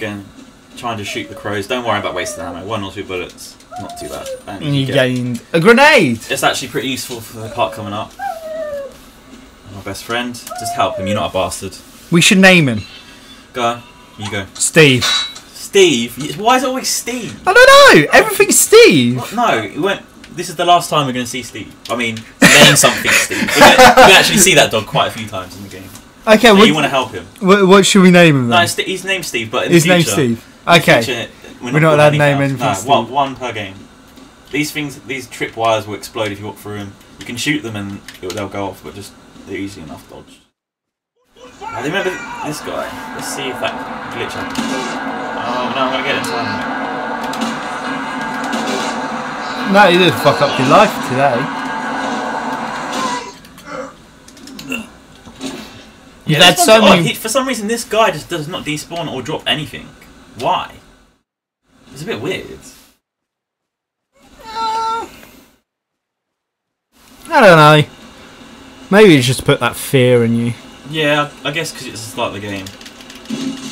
Again, trying to shoot the crows. Don't worry about wasting ammo. One or two bullets, not too bad. And And you get- gained a grenade. It's actually pretty useful for the part coming up. My best friend, just help him. You're not a bastard. We should name him Go, you go. Steve. Steve. Why is it always Steve? I don't know. Everything's Steve. What? No, it went. This is the last time we're going to see Steve. I mean, name something Steve. We, can actually see that dog quite a few times in the game. Okay, what, you want to help him. what, what should we name him No, then? it's, his name's Steve, but in His the name's future, Steve. Okay. future, we're, We're not allowed to name anything No, one, one per game. These things, these trip wires will explode if you walk through them. You can shoot them and it, they'll go off, but just they're easy enough dodge. Now, remember this guy? Let's see if that glitch happens. Oh no, I'm gonna get in time. No, you did fuck up your life today. Had this so many. He- for some reason, this guy just does not despawn or drop anything. Why? It's a bit weird. I don't know. Maybe you just put that fear in you. Yeah, I guess because it's the start of the game.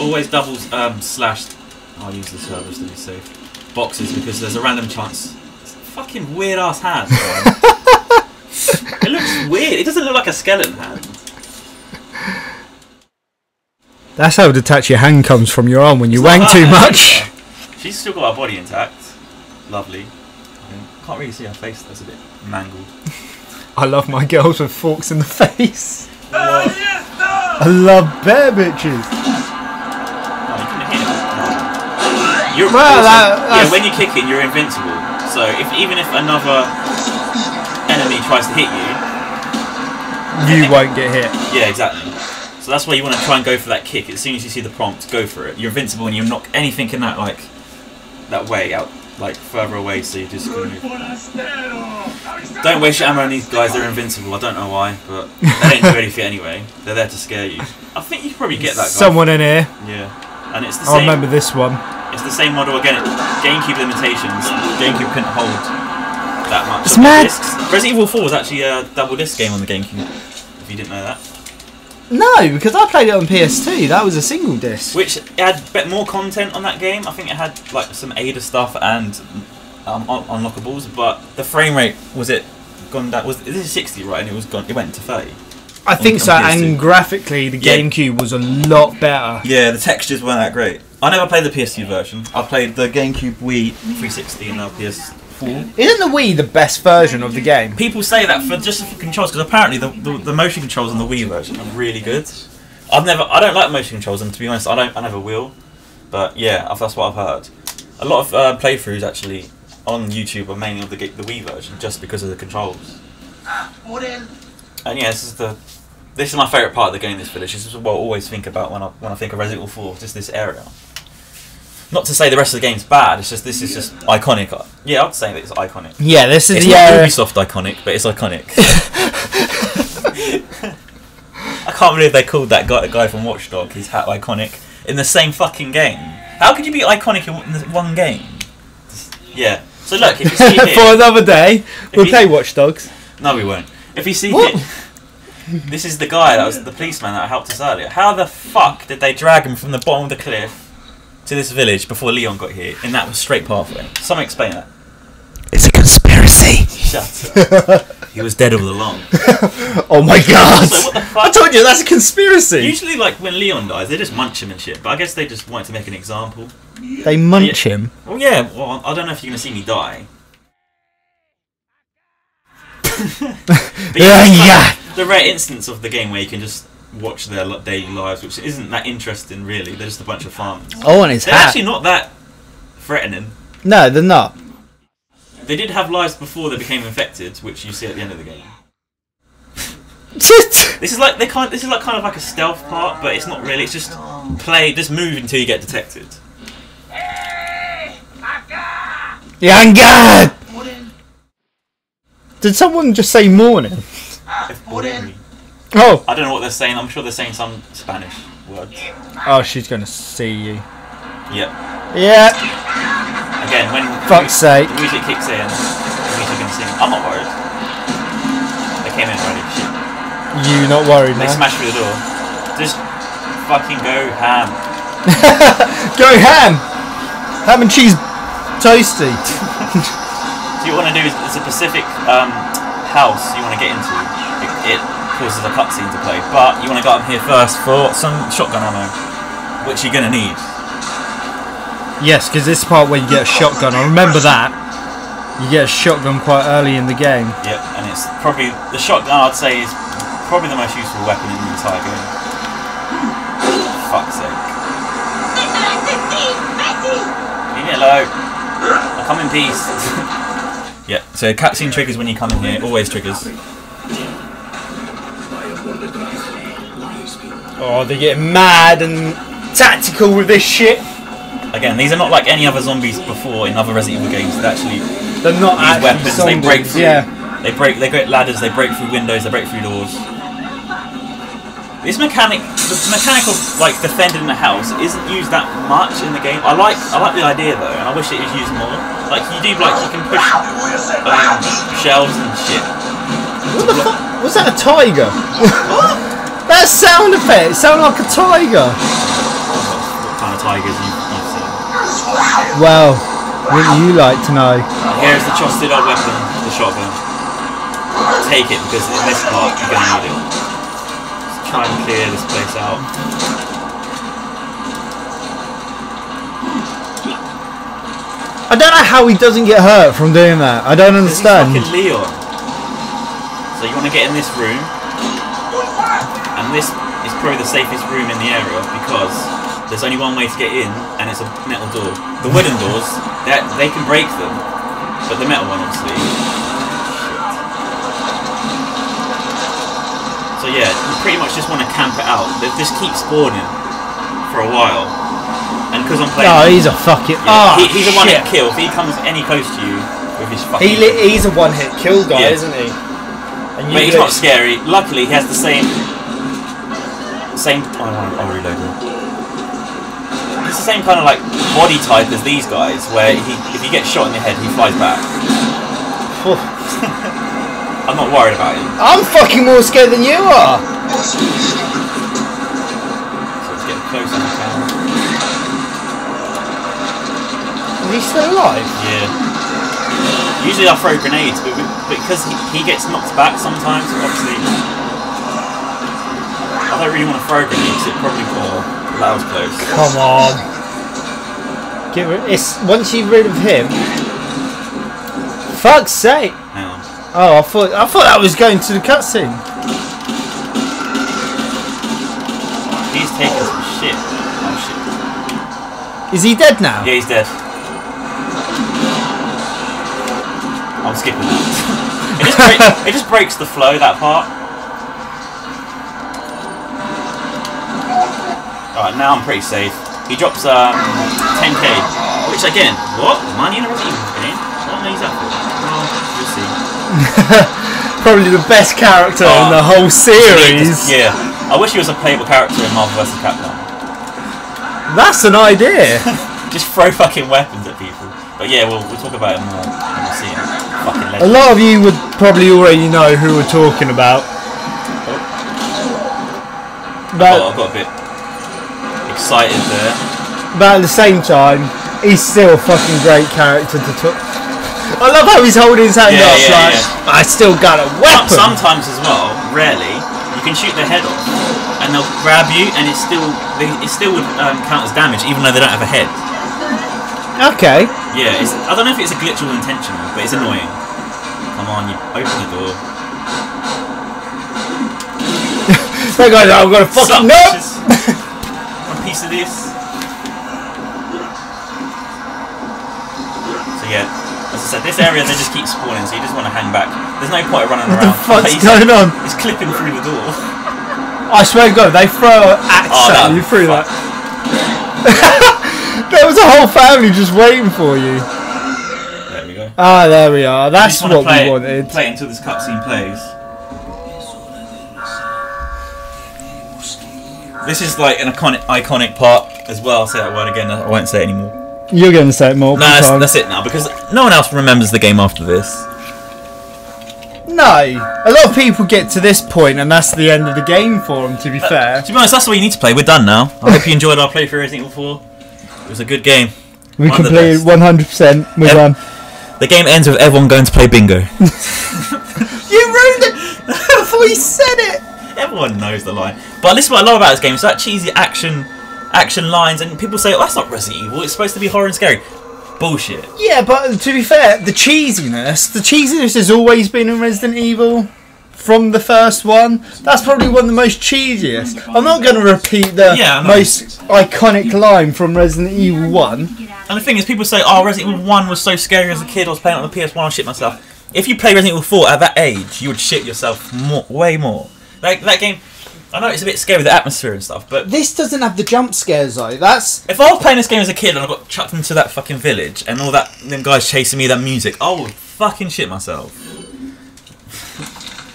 Always doubles um, slashed. I'll use the servers to be safe. Boxes because there's a random chance. It's a fucking weird ass hand. it looks weird. It doesn't look like a skeleton hand. That's how detached your hand comes from your arm when you It's not wank too much. She's still got her body intact. Lovely. I. Can't really see her face. That's a bit mangled. I love my girls with forks in the face. Oh, I love bear bitches. Oh, you couldn't hit him. No. You're Well, also- that- yeah, when you're kicking, you're invincible. So if even if another enemy tries to hit you, You won't get hit. yeah, exactly. So that's why you want to try and go for that kick. As soon as you see the prompt, go for it. You're invincible and you knock anything in that like that way out, like further away, so you just. Don't waste your ammo on these guys. They're invincible. I don't know why, but they don't do anything anyway. They're there to scare you. I think you could probably get that guy. Someone in here. Yeah, and it's the I same. I remember this one. It's the same model again. GameCube limitations. GameCube couldn't hold that much. It's mad. discs. Resident Evil 4 was actually a double disc game on the GameCube. If you didn't know that, No, because I played it on PS2. That was a single disc. which had a bit more content on that game. I think it had like some Ada stuff and um, un- unlockables, but the frame rate was it gone down? Was this is 60 right? And it was gone. It went to 30. I think so, PS2. and graphically, the Yeah. GameCube was a lot better. Yeah, the textures weren't that great. I never played the PS2 version. I played the GameCube Wii 360 and now PS4. Isn't the Wii the best version of the game? People say that for just the controls because apparently the, the the motion controls on the Wii version are really good. I've never I don't like motion controls and to be honest I don't I never will. But yeah, that's what I've heard. A lot of uh, playthroughs actually on YouTube are mainly of the the Wii version just because of the controls. And yeah, this is the this is my favourite part of the game. This village. This is what I always think about when I when I think of Resident Evil 4. Just this area. Not to say the rest of the game's bad. It's just this is just iconic. Yeah, I'd say that it's iconic. Yeah, this is It's the not area. Ubisoft iconic, but it's iconic. I can't believe they called that guy, guy from Watchdog his hat iconic in the same fucking game. How could you be iconic in one- in one game? Yeah. So look, if you see For another day, we'll you- play Watch Dogs. no, we won't. If you see What? here, this is the guy that was the policeman that helped us earlier. How the fuck did they drag him from the bottom of the cliff to this village before Leon got here and that was straight pathway? Someone explain that. It's a conspiracy. Shut up. he was dead all along. Oh my god! So what the fuck? I told you that's a conspiracy. Usually, like when Leon dies, they just munch him and shit. But I guess they just wanted to make an example. They munch him. Well, yeah. Well, I don't know if you're gonna see me die. Yeah, like yeah. The rare instance of the game where you can just watch their daily lives, which isn't that interesting, really. They're just a bunch of farmers. Oh, and his They're hat. actually not that threatening. No, they're not. They did have lives before they became infected, which you see at the end of the game. This is like they kind. This is like kind of like a stealth part, but it's not really. It's just play, just move until you get detected. Young God! Did someone just say morning? Oh, I don't know what they're saying. I'm sure they're saying some Spanish words. oh, she's gonna see you. Yep. Yeah. Again, when Fuck's sake. the music kicks in, the music can sing. I'm not worried. They came in already. Shit. You not worried, They man? smashed through the door. Just fucking go ham. Go ham! Ham and cheese toasty. So you want to do is it's a specific um, house you want to get into. It, it causes a cutscene to play, but you want to go up here first for some shotgun ammo, which you're gonna need. Yes, because this part where you get a shotgun. I remember that. You get a shotgun quite early in the game. Yep, and it's probably the shotgun. I'd say is probably the most useful weapon in the entire game. Fuck's sake. Leave me alone. I come in peace. yeah, so cutscene triggers when you come in here. Always triggers. Oh, they're getting mad and tactical with this shit. Again, these are not like any other zombies before in other Resident Evil games. They're actually They're not use actually weapons. They break through. Yeah. They break. They get ladders. They break through windows. They break through doors. This mechanic, the mechanic of like defending the house, isn't used that much in the game. I like, I like the idea though, and I wish it was used more. Like you do, like you can push um, shelves and shit. What the fuck? Was that a tiger? That sound effect sounded like a tiger. What kind of tigers you, you've seen? Well, wouldn't you like to know? Here's the trusted old weapon, the shotgun. Take it because in this part you're gonna need it. Let's try and clear this place out. I don't know how he doesn't get hurt from doing that. I don't understand. fucking Leon. So you want to get in this room, and this is probably the safest room in the area because there's only one way to get in, and it's a metal door. The wooden doors, they they can break them, but the metal one obviously. So yeah, you pretty much just want to camp it out. They just keep spawning for a while, and because I'm playing. Oh, he's a fucking. yeah, Oh, he, ah, he's a one shit. hit kill. If he comes any close to you with his fucking. He li- he's a one hit kill guy, Yeah. isn't he? And But he's not scary. Luckily, he has the same. Same. Oh, I'll reload him. He's the same kind of like body type as these guys, where he, if he gets shot in the head, he flies back. I'm not worried about him. I'm fucking more scared than you are. So let's get close on the camera. Is he still alive? Yeah. Usually I throw grenades, but because he, he gets knocked back sometimes, obviously. I don't really want to throw grenades. It probably will. That was close. Come on. Get rid. It's once you're rid of him. Fuck's sake! Hang on. Oh, I thought I thought that was going to the cutscene. He's taking some shit. Oh shit. Is he dead now? Yeah, he's dead. I'm skipping that. it, just break, it just breaks the flow, that part. Alright, now I'm pretty safe. He drops um, 10k, which again, what? Money in a Resident Evil game? What am I that for? Well, we'll see. Probably the best character in Oh. the whole series. Yeah. I wish he was a playable character in Marvel vs. Capcom. That's an idea. Just throw fucking weapons at people. But yeah, we'll, we'll talk about it more when we see him. Fucking a lot of you would probably already know who we're talking about. I But, got, I got a bit excited there. but at the same time, he's still a fucking great character to talk. I love how he's holding his hand Yeah, up yeah, like, yeah. I still got a weapon. Sometimes as well, rarely, you can shoot their head off, and they'll grab you, and it still they, it still would um, count as damage, even though they don't have a head. Okay. Yeah, it's, I don't know if it's a glitch or intentional, but it's annoying. Come on, you open the door. That guy's like, I've got a fucking Sup, piece of this? So yeah, as I said, this area they just keep spawning, so you just want to hang back. There's no point running What the around. fuck's He's- going on? He's clipping through the door. I swear to God, they throw an axe Oh, at you through that. There was a whole family just waiting for you. There we go. Ah, there we are. That's what we it- wanted. Play it until this cutscene plays. This is like an iconic, iconic part as well. I'll say that word again. I won't say it anymore. You're going to say it more. No, that's, that's it now because no one else remembers the game after this. No, a lot of people get to this point and that's the end of the game for them. To be uh, fair, To be honest, that's way you need to play. We're done now. I hope you enjoyed our playthrough Resident Evil 4. It was a good game. we one completed one hundred percent. We Yep. won. The game ends with everyone going to play bingo. You ruined it before you said it. Everyone knows the line. But this is what I love about this game. It's that cheesy action, action lines, and people say, "Oh, that's not Resident Evil. It's supposed to be horror and scary." Bullshit. Yeah, but to be fair, the cheesiness, the cheesiness has always been in Resident Evil from the first one. That's probably one of the most cheesiest. I'm not going to repeat the Yeah, most iconic line from Resident Evil 1. And the thing is, people say, "Oh, Resident Evil One was so scary as a kid. I was playing it on the PS1. I shit myself." If you play Resident Evil Four at that age, you would shit yourself more, way more. Like that game. I know it's a bit scary with the atmosphere and stuff, but This doesn't have the jump scares though. That's if I was playing this game as a kid and I got chucked into that fucking village and all that them guys chasing me, that music, I would fucking shit myself.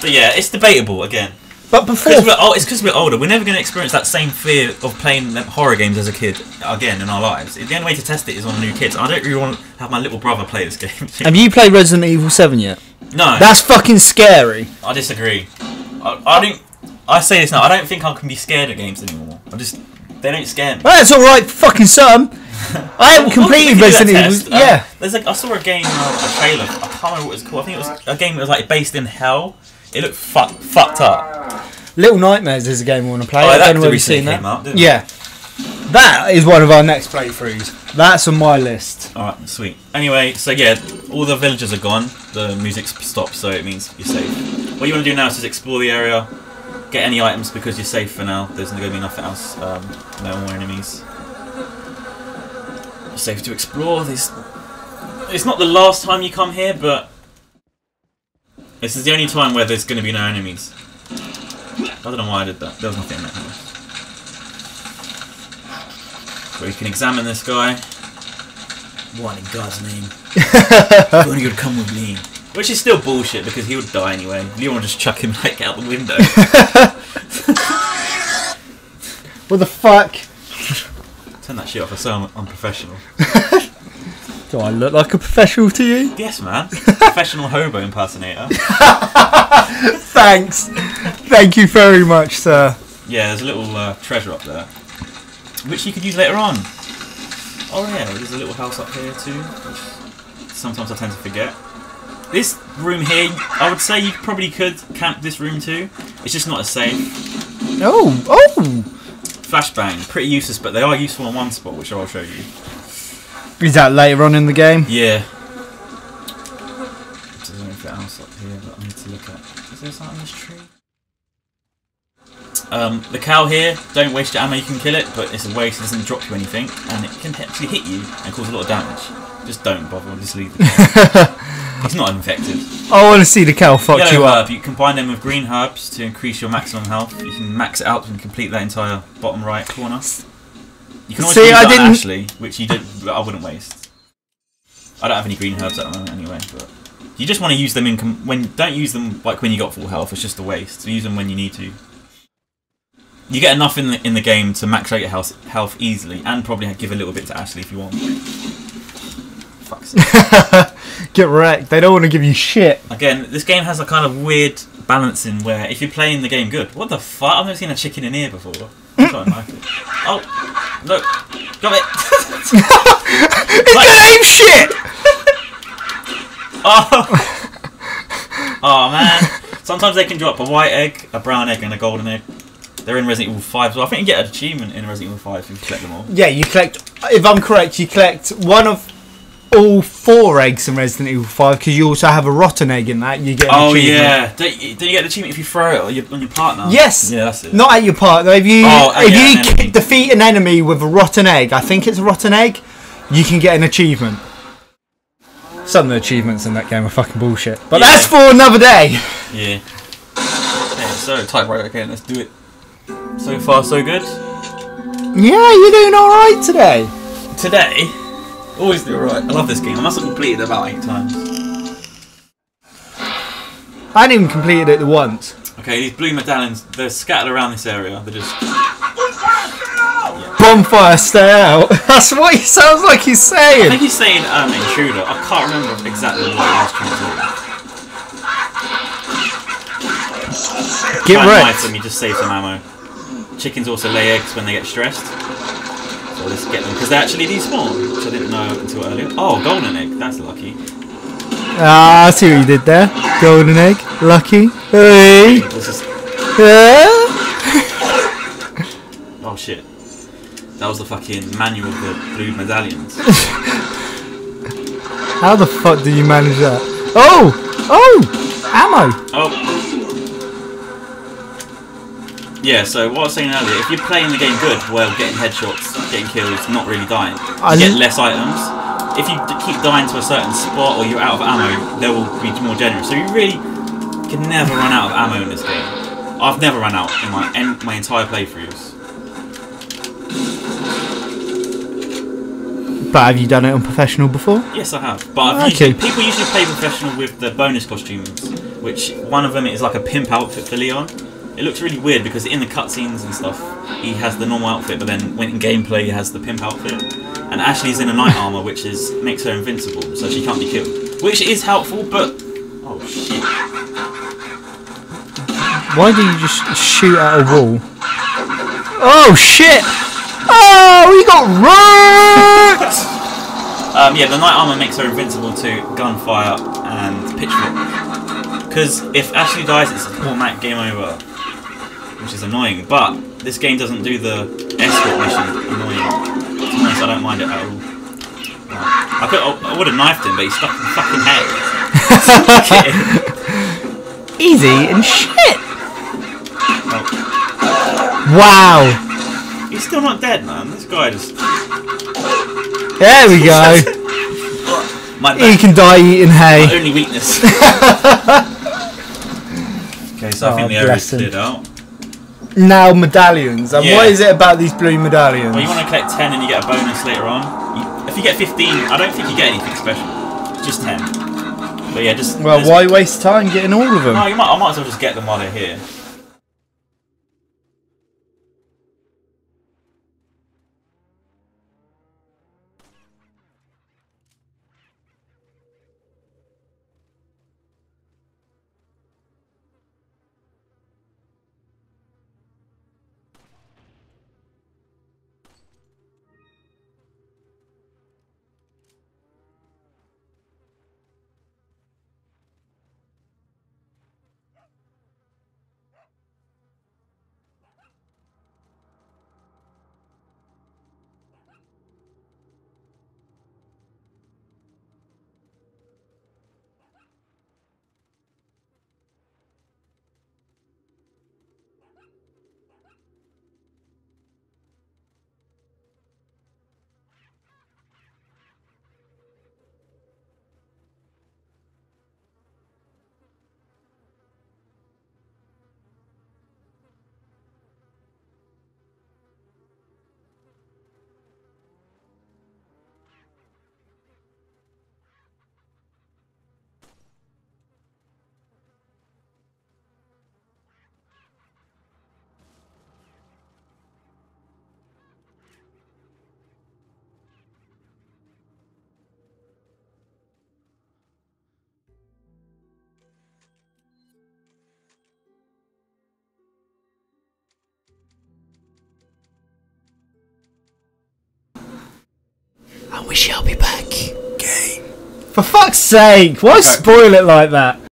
But yeah, it's debatable again. but before 'Cause we're, oh, it's because we're older. We're never going to experience that same fear of playing horror games as a kid again in our lives. The only way to test it is on new kids. I don't really want to have my little brother play this game. have you played Resident Evil 7 yet? no, That's fucking scary. I disagree. I, I don't. I say this now. I don't think I can be scared of games anymore. I just they don't scare me. Well, that's all right, fucking son. I haven't completed we can do that Resident test. Evil. Um, yeah. There's like I saw a game, uh, a trailer. I can't remember what it was called. I think it was a game that was like based in hell. It looked fuck, fucked up. Little Nightmares is a game we want to play. Oh, I don't know whether you've seen that. came out, didn't it? yeah. That is one of our next playthroughs. That's on my list. All right, sweet. Anyway, so yeah, all the villagers are gone. The music's stopped, so it means you're safe. What you want to do now is just explore the area, get any items because you're safe for now. There's going to be nothing else. Um, no more enemies. You're safe to explore. This. It's not the last time you come here, but this is the only time where there's going to be no enemies. I don't know why I did that. There was nothing in that house. You can examine this guy. What in God's name? You're only gonna come with me. Which is still bullshit because he would die anyway. Leon would just chuck him like out the window. What the fuck? Turn that shit off. It's so un- unprofessional. Do I look like a professional to you? Yes, man. Professional hobo impersonator. Thanks. Thank you very much, sir. Yeah, there's a little uh, treasure up there, which you could use later on. Oh yeah, there's a little house up here too, which sometimes I tend to forget. This room here, I would say you probably could camp this room too. It's just not as safe. Oh, oh. Flashbang, pretty useless, but they are useful in one spot, which I'll show you. Is that later on in the game? Yeah. There's anything else up here that I need to look at. Is there something on this tree? Um, the cow here, don't waste your ammo, you can kill it, but it's a waste, it doesn't drop you anything, and it can actually hit you and cause a lot of damage. Just don't bother, just leave the It's not infected. I want to see the cow fuck Yellow you up. you combine them with green herbs to increase your maximum health. You can max it out and complete that entire bottom right corner. You can always See, I didn't- Ashley, which you did. I wouldn't waste. I don't have any green herbs at the moment anyway, but you just want to use them in com- when. Don't use them like when you got full health. It's just a waste. So use them when you need to. You get enough in the in the game to max out your health health easily, and probably give a little bit to Ashley if you want. Fuck's wrecked. They don't want to give you shit. Again, this game has a kind of weird balancing where if you're playing the game good, what the fuck? I've never seen a chicken in here before. I don't like it. Oh, look, got it. It's gonna aim shit! Oh, oh man. Sometimes they can drop a white egg, a brown egg, and a golden egg. They're in Resident Evil 5, so I think you get an achievement in Resident Evil 5 if you collect them all. Yeah, you collect. If I'm correct, you collect one of all four eggs in Resident Evil 5 because you also have a rotten egg in that. You get. Oh yeah, don't you, get an achievement if you throw it on your, on your partner? Yes. Yeah, that's it. Not at your partner. If you Oh, if yeah, you an defeat an enemy with a rotten egg, I think it's a rotten egg, you can get an achievement. Some of the achievements in that game are fucking bullshit. But Yeah. that's for another day. Yeah. Okay, so typewriter again. Let's do it. So far, so good. Yeah, you're doing alright today. Today, always do right. I love this game. I must have completed it about eight times. I hadn't even completed it once. Okay, these blue medallions, they're scattered around this area. They're just. Bonfire, stay out. That's what he sounds like he's saying! I think he's saying um, intruder. I can't remember exactly what he was trying to do. Get wrecked. knife them, you just save some ammo. Chickens also lay eggs when they get stressed. So let's get them because they actually despawn, which I didn't know until earlier. Oh, golden egg. That's lucky. Ah, I see what you did there. Golden egg. Lucky. Hey. Is Ah. oh shit. That was the fucking manual of the blue medallions. How the fuck did you manage that? Oh! Oh! Ammo! Oh. Yeah, so what I was saying earlier, if you're playing the game good, well, getting headshots, getting kills, not really dying, I you get less items. If you keep dying to a certain spot or you're out of ammo, they will be more generous. So you really can never run out of ammo in this game. I've never run out in my en- my entire playthroughs. But have you done it on professional before? Yes, I have. But I've Okay. usually, people usually play professional with the bonus costumes, which one of them is like a pimp outfit for Leon. It looks really weird because in the cutscenes and stuff, he has the normal outfit, but then when in gameplay, he has the pimp outfit. And Ashley's in a knight armor, which is makes her invincible, so she can't be killed. Which is helpful, but oh shit! Why do you just shoot at a wall? Oh shit! Oh, we got wrecked! Um, yeah, the knight armor makes her invincible to gunfire and pitchfork. Because if Ashley dies, it's automatic game over, which is annoying. But this game doesn't do the escort mission annoying. To be honest, I don't mind it at all. I could, I would have knifed him, but he's stuck in the fucking head. Easy and shit! Oh, Wow! he's still not dead, man. This guy just. There we go. My you can die eating My hay. only weakness. okay, so I Oh, think the area is cleared out. Now medallions. And Yeah. what is it about these blue medallions? Well, you want to collect 10 and you get a bonus later on. You, if you get 15, I don't think you get anything special. Just 10. But yeah, just. well, why waste time getting all of them? No, you might, I might as well just get them while they're here. I wish I'll be back. For fuck's sake, why spoil it like that?